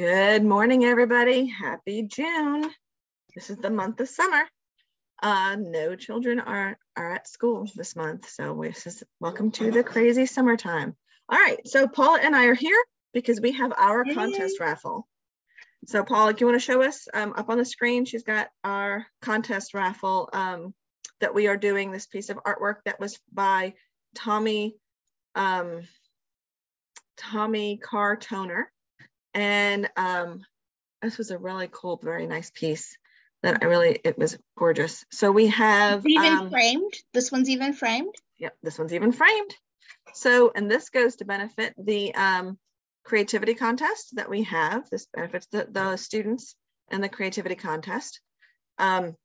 Good morning, everybody. Happy June. This is the month of summer. Uh, no children are, are at school this month. So this is welcome to the crazy summertime. All right, so Paula and I are here because we have our Yay. contest raffle. So Paula, do you want to show us um, up on the screen? She's got our contest raffle um, that we are doing this piece of artwork that was by Tommy um, Tommy Carr Toner. And um, this was a really cool, very nice piece that I really, it was gorgeous. So we have- it's even um, framed? This one's even framed? Yep, this one's even framed. So, and this goes to benefit the um, creativity contest that we have. This benefits the, the students and the creativity contest. Um,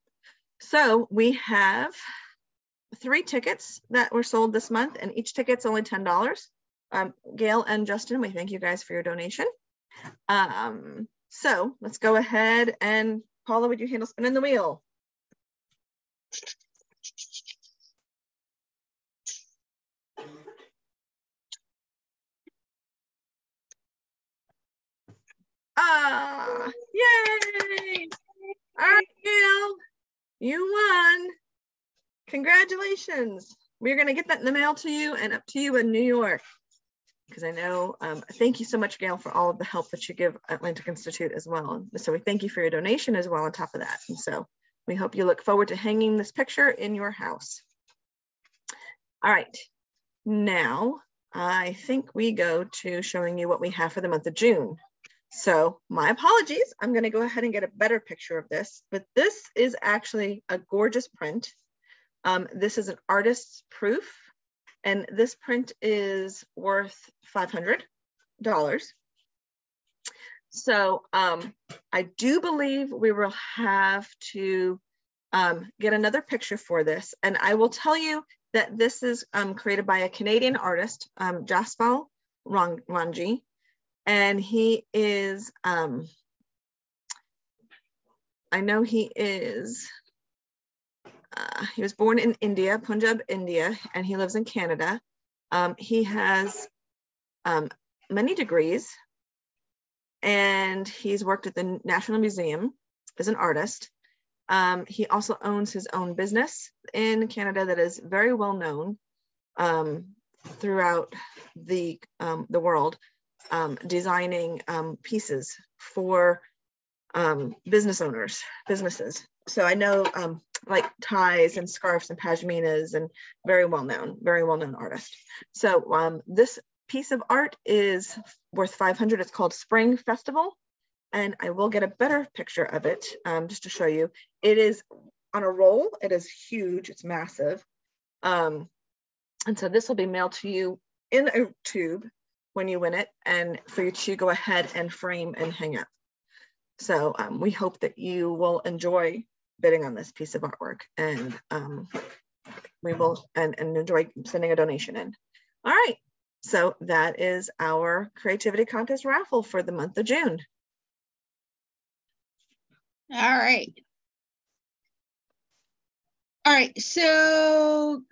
so we have three tickets that were sold this month and each ticket's only $10. Um, Gail and Justin, we thank you guys for your donation. Um, so let's go ahead and Paula, would you handle spinning the wheel? Ah, yay! All right, Gail, you won. Congratulations. We're going to get that in the mail to you and up to you in New York because I know, um, thank you so much, Gail, for all of the help that you give Atlantic Institute as well. So we thank you for your donation as well on top of that. And so we hope you look forward to hanging this picture in your house. All right, now I think we go to showing you what we have for the month of June. So my apologies, I'm gonna go ahead and get a better picture of this, but this is actually a gorgeous print. Um, this is an artist's proof and this print is worth $500. So um, I do believe we will have to um, get another picture for this. And I will tell you that this is um, created by a Canadian artist, um, Jaspal Ranji. And he is, um, I know he is uh, he was born in India, Punjab, India, and he lives in Canada. Um, he has um, many degrees and he's worked at the National Museum as an artist. Um, he also owns his own business in Canada that is very well known um, throughout the, um, the world, um, designing pieces for business owners, businesses. So I know like ties and scarves and pashminas and very well known, very well known artist. So um, this piece of art is worth 500. It's called Spring Festival. And I will get a better picture of it um, just to show you. It is on a roll. It is huge. It's massive. Um, and so this will be mailed to you in a tube when you win it and for you to go ahead and frame and hang up. So um, we hope that you will enjoy bidding on this piece of artwork and um, we will and, and enjoy sending a donation in. All right, so that is our creativity contest raffle for the month of June. All right. All right, so